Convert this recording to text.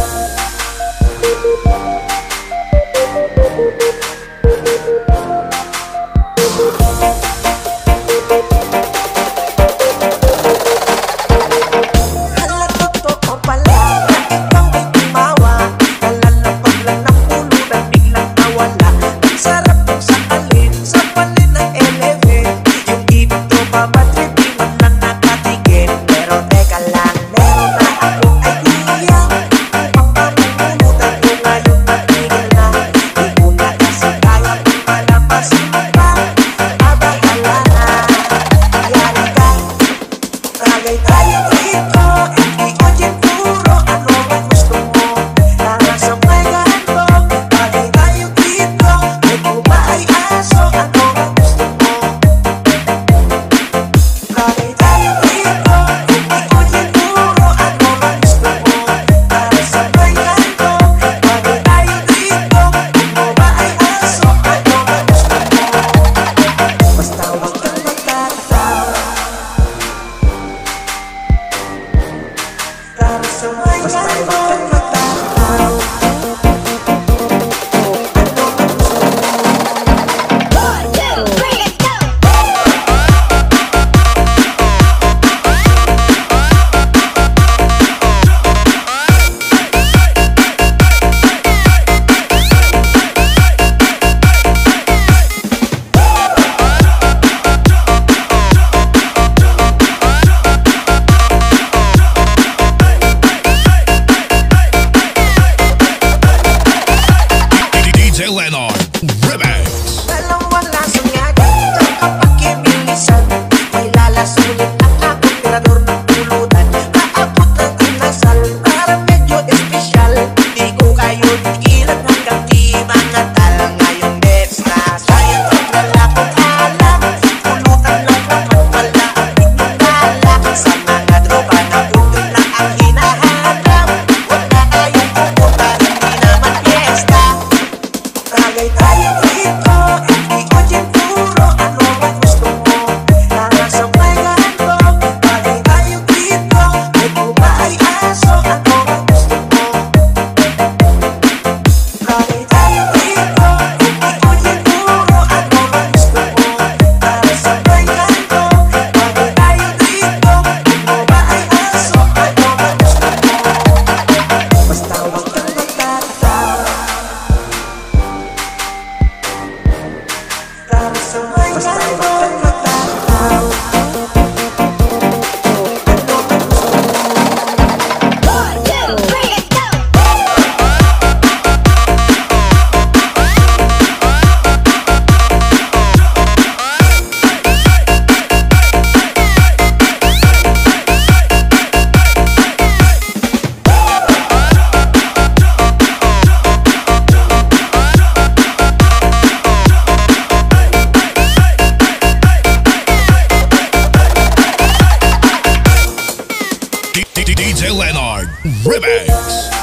love. so much. Lennon Remix. Ay, ay, ay, ay. DJ Leonard Remix.